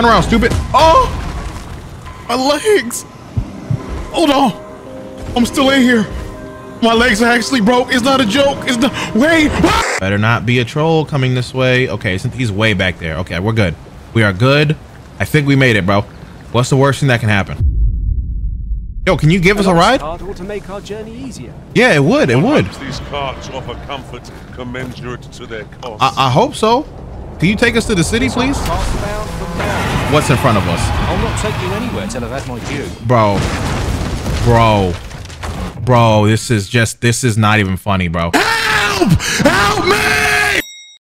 Turn around, stupid. Oh, my legs. Hold on. I'm still in here. My legs are actually broke. It's not a joke. It's not. Wait. Better not be a troll coming this way. Okay, since he's way back there. Okay, we're good. We are good. I think we made it, bro. What's the worst thing that can happen? Yo, can you give us a ride? Cart to make our journey easier. Yeah, it would. It would. These carts offer comfort commensurate to their cost. I, I hope so. Can you take us to the city, please? What's in front of us? I'll not take you anywhere till I've had my due. Bro. Bro. Bro, this is just, this is not even funny, bro. Help! Help me!